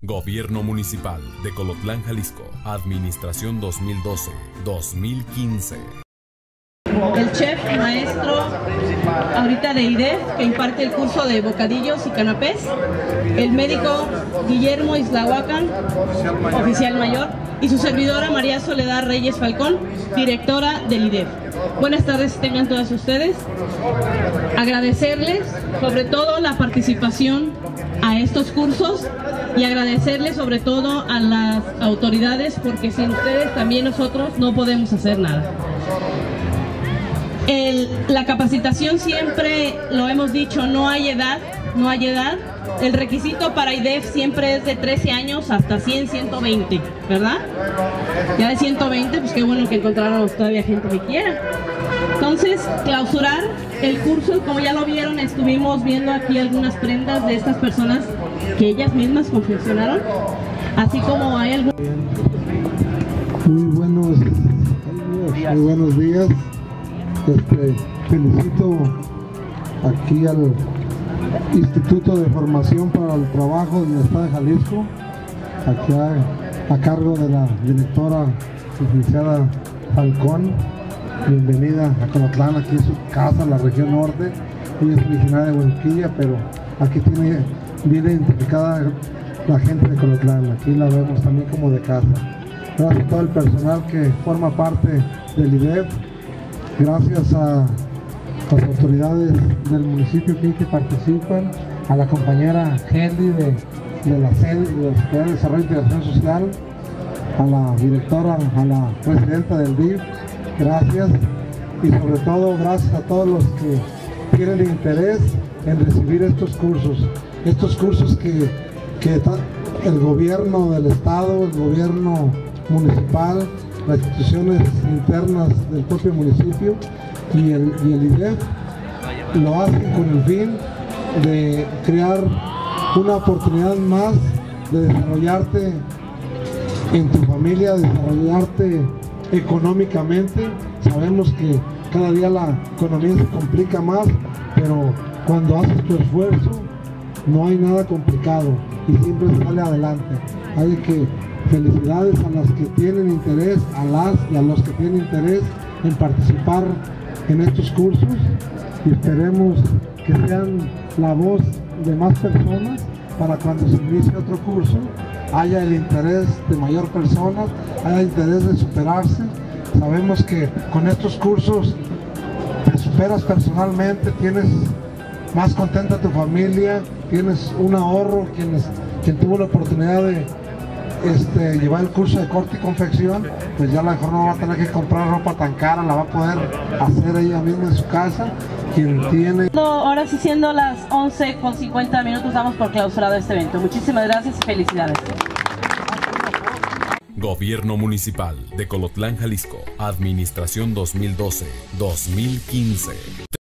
Gobierno Municipal de Colotlán, Jalisco. Administración 2012-2015. El chef maestro ahorita de IDEF que imparte el curso de bocadillos y canapés. El médico Guillermo Islahuacan, oficial mayor. Y su servidora María Soledad Reyes Falcón, directora del IDEF. Buenas tardes tengan todos ustedes. Agradecerles sobre todo la participación a estos cursos y agradecerles sobre todo a las autoridades porque sin ustedes también nosotros no podemos hacer nada. la capacitación siempre lo hemos dicho, no hay edad, no hay edad. El requisito para IDEF siempre es de 13 años hasta 100, 120, ¿verdad? Ya de 120, pues qué bueno que encontráramos todavía gente que quiera. Entonces, clausurar el curso, como ya lo vieron, estuvimos viendo aquí algunas prendas de estas personas que ellas mismas confeccionaron, así como hay algunos... Muy buenos días, muy buenos días. Este, felicito aquí al Instituto de Formación para el Trabajo del Estado de Jalisco, aquí a, cargo de la directora licenciada Falcón. Bienvenida a Colotlán, aquí es su casa, la región norte. Ella es originaria de Huenquilla, pero aquí tiene bien identificada la gente de Colotlán, aquí la vemos también como de casa. Gracias a todo el personal que forma parte del IDEF, gracias a las autoridades del municipio que, que participan, a la compañera Henry de, la sede de la Secretaría de Desarrollo e Integración Social, a la directora, a la presidenta del DIF, gracias. Y sobre todo gracias a todos los que tienen interés en recibir estos cursos, estos cursos que, que el gobierno del estado, el gobierno municipal, las instituciones internas del propio municipio y el, y el IDEF lo hacen con el fin de crear una oportunidad más de desarrollarte en tu familia, desarrollarte económicamente. Sabemos que cada día la economía se complica más, pero cuando haces tu esfuerzo no hay nada complicado y siempre sale adelante. Hay que felicidades a las que tienen interés, a las y a los que tienen interés en participar en estos cursos y esperemos que sean la voz de más personas para cuando se inicie otro curso haya el interés de mayor personas, haya interés de superarse. Sabemos que con estos cursos te superas personalmente, tienes más contenta tu familia, tienes un ahorro, quien tuvo la oportunidad de este, llevar el curso de corte y confección, pues ya a lo mejor no va a tener que comprar ropa tan cara, la va a poder hacer ella misma en su casa. Quien tiene... Ahora sí siendo las 11 con 50 minutos damos por clausurado este evento. Muchísimas gracias y felicidades. Gobierno Municipal de Colotlán, Jalisco. Administración 2012-2015.